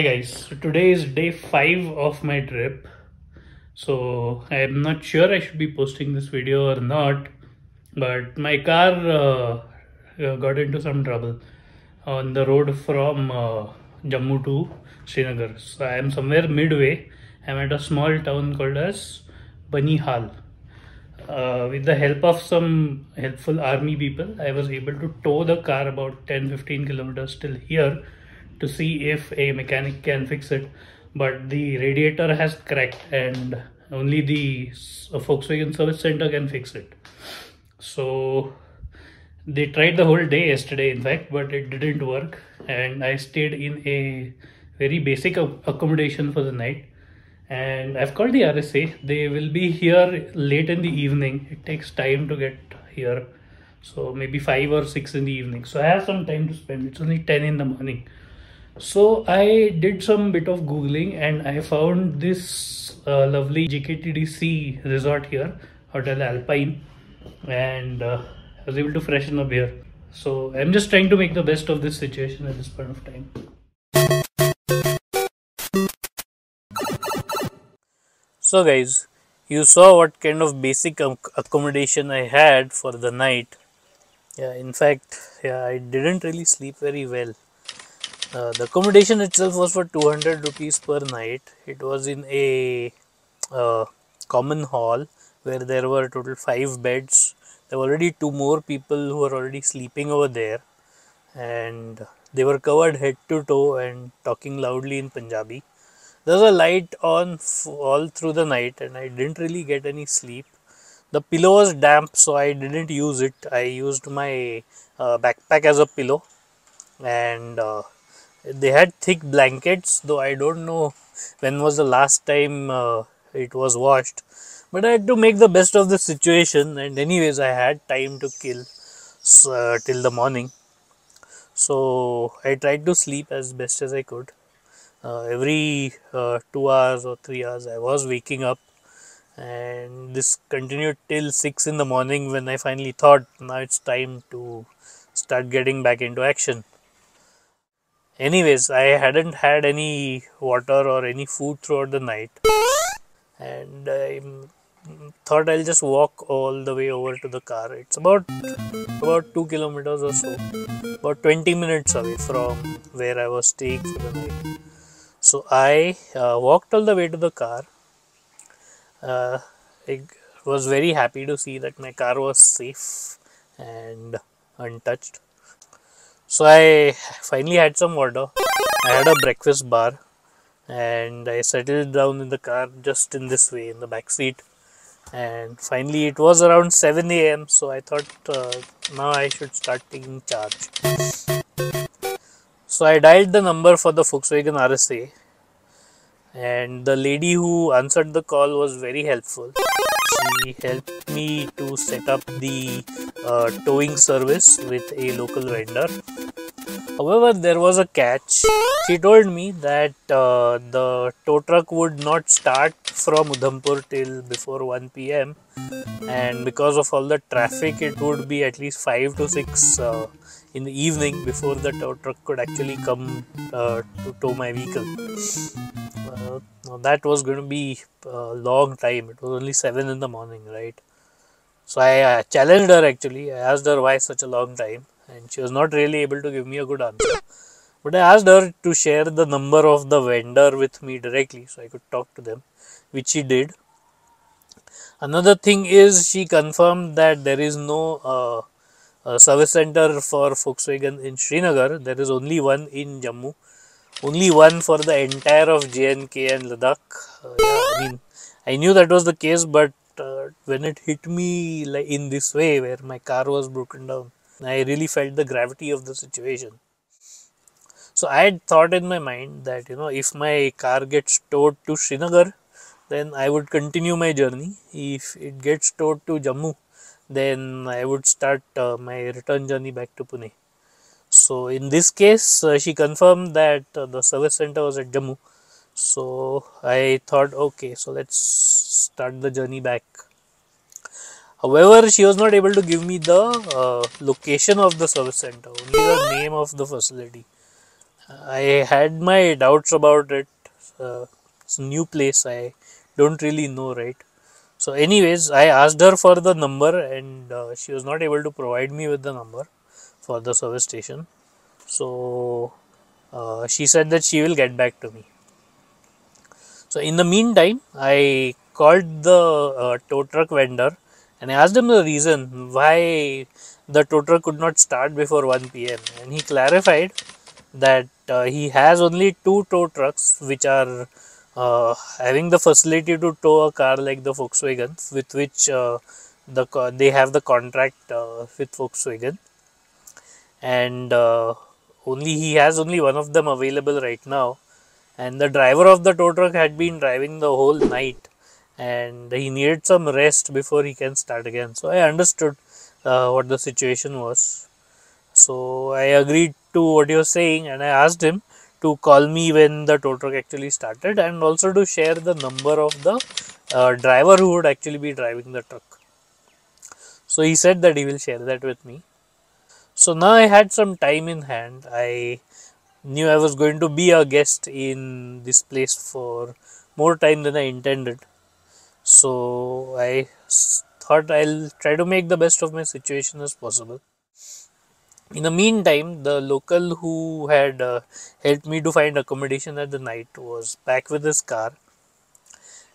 Hi guys, so today is day 5 of my trip. So I am not sure I should be posting this video or not, but my car uh, uh, got into some trouble on the road from uh, Jammu to Srinagar. So I am somewhere midway. I'm at a small town called as Banihal. Uh, with the help of some helpful army people, I was able to tow the car about 10-15 kilometers till here to see if a mechanic can fix it but the radiator has cracked and only the Volkswagen service center can fix it. So they tried the whole day yesterday in fact but it didn't work and I stayed in a very basic accommodation for the night and I've called the RSA they will be here late in the evening. It takes time to get here so maybe 5 or 6 in the evening. So I have some time to spend. It's only 10 in the morning so I did some bit of googling and I found this uh, lovely JKTDC resort here, Hotel Alpine, and uh, I was able to freshen up here. So I'm just trying to make the best of this situation at this point of time. So guys, you saw what kind of basic accommodation I had for the night. Yeah, in fact, yeah, I didn't really sleep very well. Uh, the accommodation itself was for 200 rupees per night. It was in a uh, common hall where there were total five beds. There were already two more people who were already sleeping over there, and they were covered head to toe and talking loudly in Punjabi. There was a light on all through the night, and I didn't really get any sleep. The pillow was damp, so I didn't use it. I used my uh, backpack as a pillow, and uh, they had thick blankets though i don't know when was the last time uh, it was washed. But i had to make the best of the situation and anyways i had time to kill uh, till the morning. So i tried to sleep as best as i could. Uh, every uh, 2 hours or 3 hours i was waking up and this continued till 6 in the morning when i finally thought now it's time to start getting back into action anyways i hadn't had any water or any food throughout the night. And i thought i'll just walk all the way over to the car. It's about about 2 kilometers or so. About 20 minutes away from where i was staying for the night. So i uh, walked all the way to the car. Uh, i was very happy to see that my car was safe and untouched so I finally had some water. I had a breakfast bar and I settled down in the car just in this way in the back seat. And finally, it was around 7 a.m. So I thought uh, now I should start taking charge. So I dialed the number for the Volkswagen RSA, and the lady who answered the call was very helpful. She helped me to set up the uh, towing service with a local vendor However, there was a catch. She told me that uh, the tow truck would not start from Udhampur till before 1 pm, and because of all the traffic, it would be at least 5 to 6 uh, in the evening before the tow truck could actually come uh, to tow my vehicle. Uh, that was going to be a long time. It was only 7 in the morning, right? So I uh, challenged her actually. I asked her why such a long time and she was not really able to give me a good answer. But I asked her to share the number of the vendor with me directly so I could talk to them, which she did. Another thing is she confirmed that there is no uh, service center for Volkswagen in Srinagar. There is only one in Jammu. Only one for the entire of J&K and Ladakh. Uh, yeah, I mean, I knew that was the case, but uh, when it hit me like in this way, where my car was broken down, I really felt the gravity of the situation. So I had thought in my mind that you know if my car gets towed to Srinagar, then I would continue my journey. If it gets towed to Jammu, then I would start uh, my return journey back to Pune. So in this case, uh, she confirmed that uh, the service center was at Jammu. So I thought, okay, so let's start the journey back However, she was not able to give me the uh, location of the service center, only the name of the facility. I had my doubts about it. Uh, it's a new place. I don't really know, right? So, anyways, I asked her for the number, and uh, she was not able to provide me with the number for the service station. So, uh, she said that she will get back to me. So, in the meantime, I called the uh, tow truck vendor and I asked him the reason why the tow truck could not start before 1 pm. And he clarified that uh, he has only two tow trucks which are uh, having the facility to tow a car like the Volkswagen, with which uh, the they have the contract uh, with Volkswagen, and uh, only he has only one of them available right now. And the driver of the tow truck had been driving the whole night, and he needed some rest before he can start again. So I understood uh, what the situation was. So I agreed to what he was saying, and I asked him to call me when the tow truck actually started and also to share the number of the uh, driver who would actually be driving the truck. So he said that he will share that with me. So now I had some time in hand. I knew I was going to be a guest in this place for more time than I intended. So I thought I'll try to make the best of my situation as possible. In the meantime the local who had uh, helped me to find accommodation at the night was back with his car.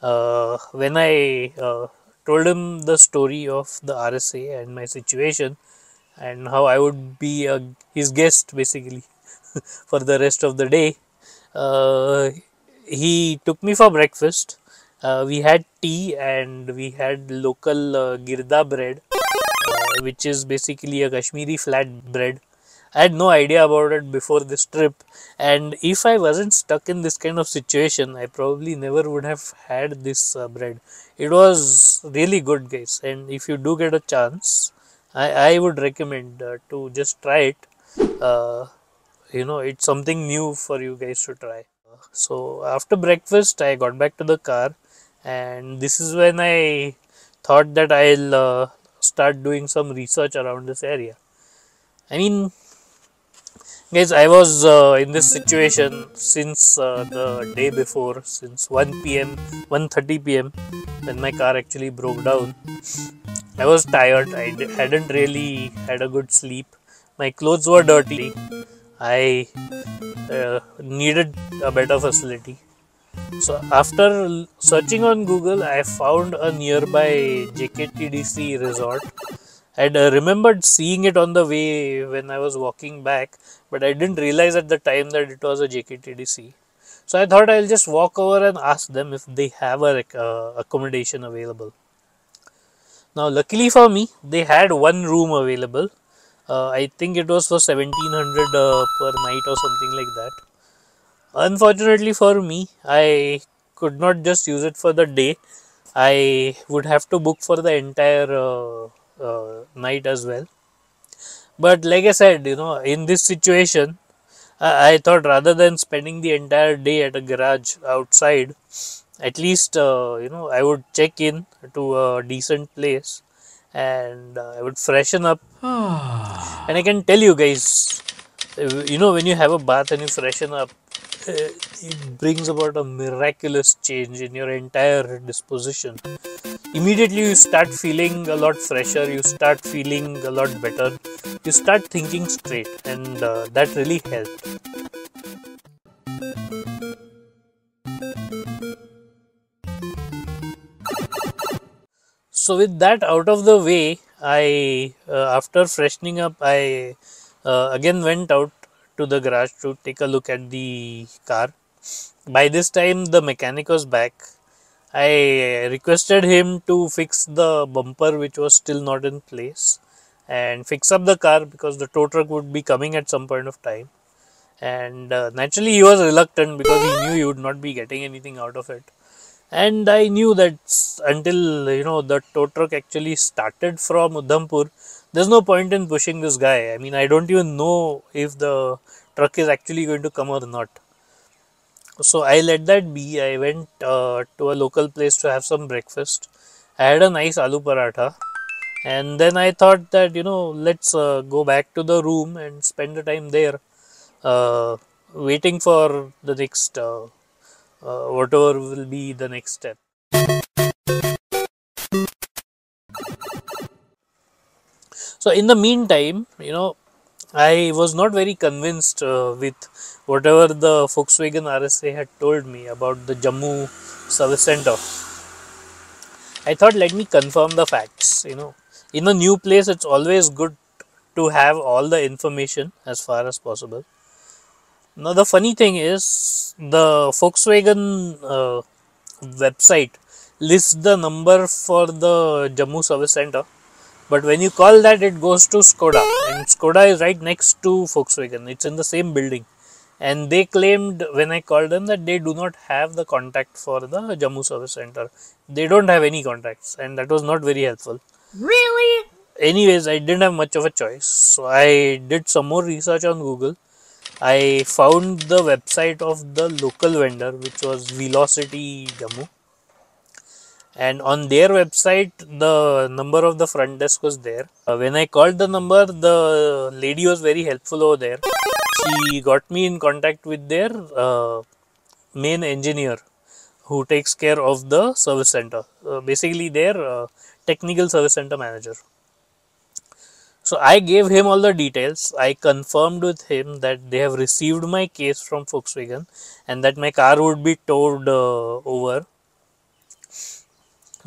Uh, when i uh, told him the story of the rsa and my situation and how i would be a, his guest basically for the rest of the day uh, he took me for breakfast uh, we had tea and we had local uh, girda bread which is basically a Kashmiri flat bread. I had no idea about it before this trip, and if I wasn't stuck in this kind of situation, I probably never would have had this uh, bread. It was really good, guys, and if you do get a chance, I, I would recommend uh, to just try it. Uh, you know, it's something new for you guys to try. So, after breakfast, I got back to the car, and this is when I thought that I'll uh, start doing some research around this area. I mean, guys, I was uh, in this situation since uh, the day before, since 1 p.m., 1:30 p.m. when my car actually broke down. I was tired. I hadn't really had a good sleep. My clothes were dirty. I uh, needed a better facility. So after searching on Google, I found a nearby JKTDC resort. I uh, remembered seeing it on the way when I was walking back, but I didn't realize at the time that it was a JKTDC. So I thought I'll just walk over and ask them if they have a uh, accommodation available. Now, luckily for me, they had one room available. Uh, I think it was for 1700 uh, per night or something like that unfortunately for me i could not just use it for the day. I would have to book for the entire uh, uh, night as well. But like i said you know in this situation I, I, thought rather than spending the entire day at a garage outside at least uh, you know i would check in to a decent place and uh, i would freshen up. And i can tell you guys you know when you have a bath and you freshen up it brings about a miraculous change in your entire disposition. Immediately, you start feeling a lot fresher, you start feeling a lot better, you start thinking straight, and uh, that really helped. So, with that out of the way, I uh, after freshening up, I uh, again went out to the garage to take a look at the car. By this time, the mechanic was back. I requested him to fix the bumper, which was still not in place, and fix up the car because the tow truck would be coming at some point of time. And uh, naturally, he was reluctant because he knew he would not be getting anything out of it. And I knew that until you know the tow truck actually started from Udhampur, there's no point in pushing this guy. I mean, I don't even know if the truck is actually going to come or not. So I let that be. I went uh, to a local place to have some breakfast. I had a nice aloo paratha. And then I thought that, you know, let's uh, go back to the room and spend the time there. Uh, waiting for the next uh, uh, whatever will be the next step. So in the meantime, you know, I was not very convinced uh, with whatever the Volkswagen RSA had told me about the Jammu service center. I thought let me confirm the facts. You know, in a new place, it's always good to have all the information as far as possible. Now the funny thing is the Volkswagen uh, website lists the number for the Jammu service center but when you call that it goes to Skoda. And Skoda is right next to Volkswagen. It's in the same building. And they claimed when I called them that they do not have the contact for the Jammu service center. They don't have any contacts. And that was not very helpful. Really? anyways I didn't have much of a choice. So I did some more research on Google. I found the website of the local vendor which was Velocity Jammu and on their website the number of the front desk was there. Uh, when i called the number the lady was very helpful over there. She got me in contact with their uh, main engineer who takes care of the service center. Uh, basically their uh, technical service center manager. So i gave him all the details. I confirmed with him that they have received my case from volkswagen and that my car would be towed uh, over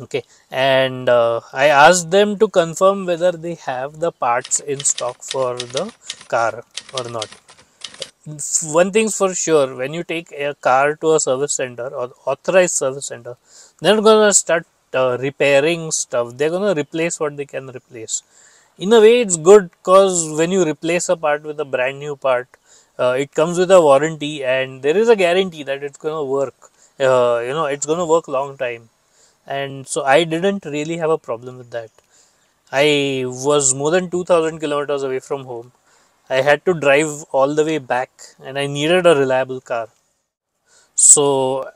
okay. And uh, i asked them to confirm whether they have the parts in stock for the car or not. One thing's for sure when you take a car to a service center or authorized service center they're gonna start uh, repairing stuff. They're gonna replace what they can replace. In a way it's good because when you replace a part with a brand new part uh, it comes with a warranty and there is a guarantee that it's gonna work. Uh, you know it's gonna work long time and so I didn't really have a problem with that. I was more than 2000 kilometers away from home. I had to drive all the way back and I needed a reliable car. So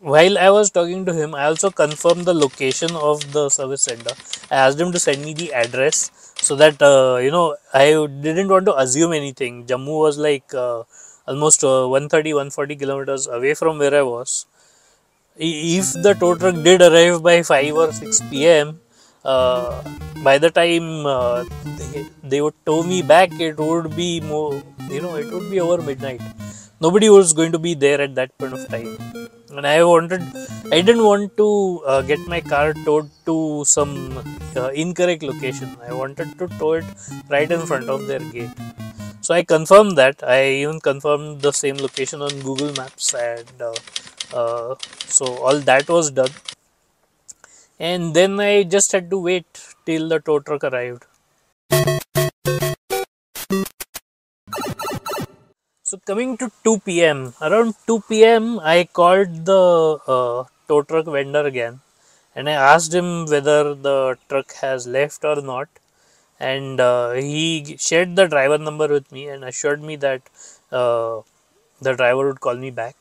while I was talking to him, I also confirmed the location of the service center. I asked him to send me the address so that uh, you know I didn't want to assume anything. Jammu was like uh, almost uh, 130 140 kilometers away from where I was if the tow truck did arrive by 5 or 6 pm uh, by the time uh, they, they, would tow me back it would be more you know it would be over midnight. Nobody was going to be there at that point of time. And i wanted i didn't want to uh, get my car towed to some uh, incorrect location. I wanted to tow it right in front of their gate. So i confirmed that. I even confirmed the same location on google maps and uh, so all that was done and then I just had to wait till the tow truck arrived. So coming to 2 p.m. around 2 p.m. I called the uh, tow truck vendor again and I asked him whether the truck has left or not and uh, he shared the driver number with me and assured me that uh, the driver would call me back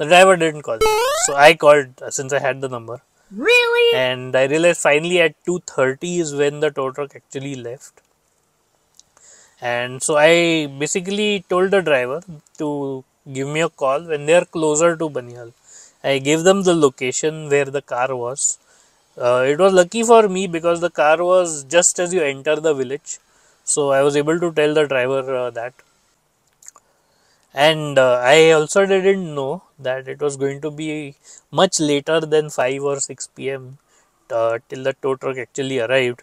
the driver didn't call. So I called uh, since I had the number. Really? And I realized finally at 2.30 is when the tow truck actually left. And so I basically told the driver to give me a call when they are closer to Banihal. I gave them the location where the car was. Uh, it was lucky for me because the car was just as you enter the village. So I was able to tell the driver uh, that and uh, I also didn't know that it was going to be much later than 5 or 6 pm uh, till the tow truck actually arrived.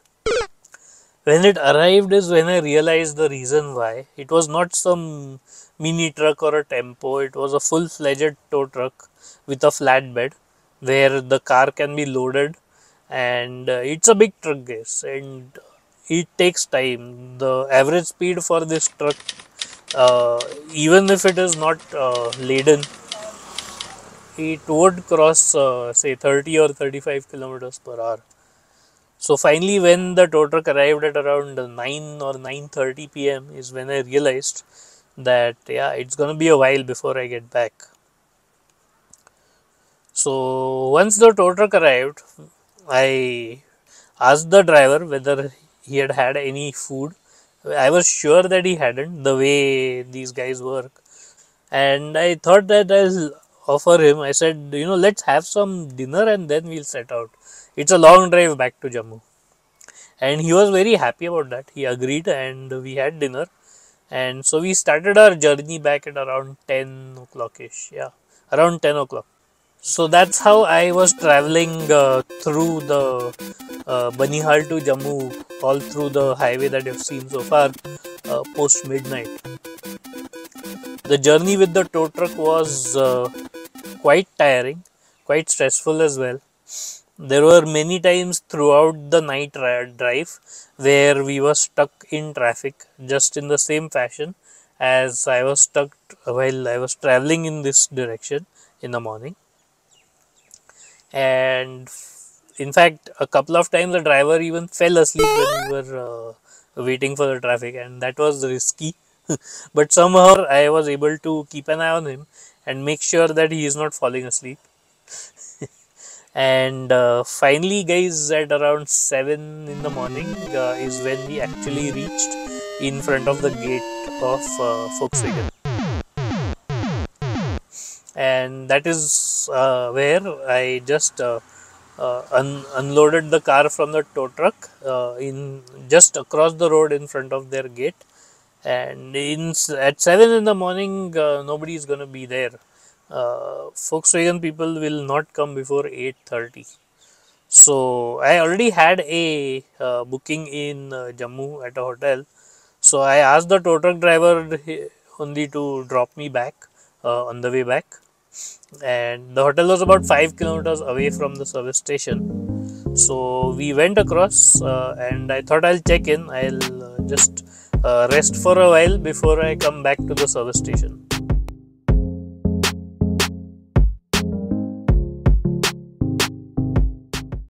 When it arrived is when I realized the reason why. It was not some mini truck or a tempo, it was a full fledged tow truck with a flatbed where the car can be loaded and uh, it's a big truck guys and it takes time. The average speed for this truck even if it is not uh, laden it would cross uh, say 30 or 35 kilometers per hour. So finally when the tow truck arrived at around 9 or 9:30 pm is when i realized that yeah it's going to be a while before i get back. So once the tow truck arrived i asked the driver whether he had had any food I was sure that he hadn't the way these guys work. and I thought that I'll offer him. I said, you know, let's have some dinner and then we'll set out. It's a long drive back to Jammu. And he was very happy about that. He agreed and we had dinner. And so we started our journey back at around 10 o'clock ish. Yeah, around 10 o'clock. So that's how I was traveling uh, through the uh, Banihal to Jammu, all through the highway that you've seen so far, uh, post midnight. The journey with the tow truck was uh, quite tiring, quite stressful as well. There were many times throughout the night drive where we were stuck in traffic just in the same fashion as I was stuck while I was traveling in this direction in the morning. And in fact, a couple of times the driver even fell asleep when we were uh, waiting for the traffic, and that was risky but somehow I was able to keep an eye on him and make sure that he is not falling asleep. and uh, finally, guys, at around 7 in the morning uh, is when we actually reached in front of the gate of uh, Volkswagen. And that is uh, where I just uh, uh, un- unloaded the car from the tow truck in just across the road in front of their gate. And in at 7 in the morning uh, nobody is going to be there. Uh, volkswagen people will not come before 8.30 so i already had a uh, booking in uh, jammu at a hotel. So i asked the tow truck driver only to drop me back uh, on the way back and the hotel was about 5 kilometers away from the service station so we went across uh, and i thought i'll check in i'll just uh, rest for a while before I come back to the service station.